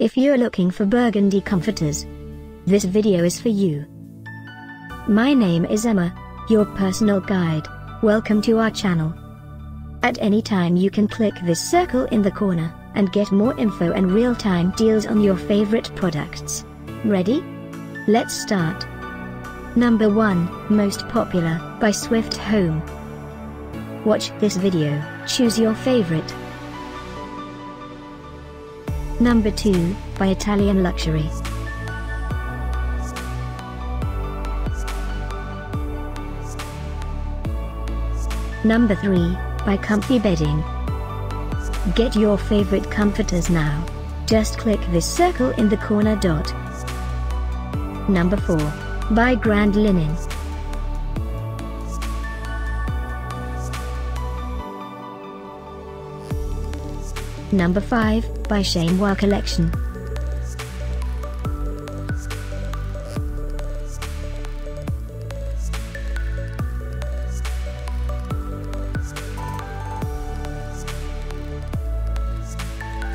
If you're looking for burgundy comforters, this video is for you. My name is Emma, your personal guide. Welcome to our channel. At any time you can click this circle in the corner, and get more info and real-time deals on your favorite products. Ready? Let's start. Number 1, Most Popular, by Swift Home. Watch this video, choose your favorite. Number 2, by Italian Luxury. Number 3, by Comfy Bedding. Get your favorite comforters now. Just click this circle in the corner dot. Number 4, by Grand Linen. Number 5, by Chezmoi Collection.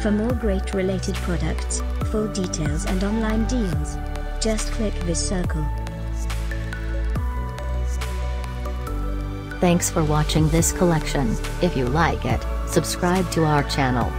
For more great related products, full details and online deals, just click this circle. Thanks for watching this collection. If you like it, subscribe to our channel.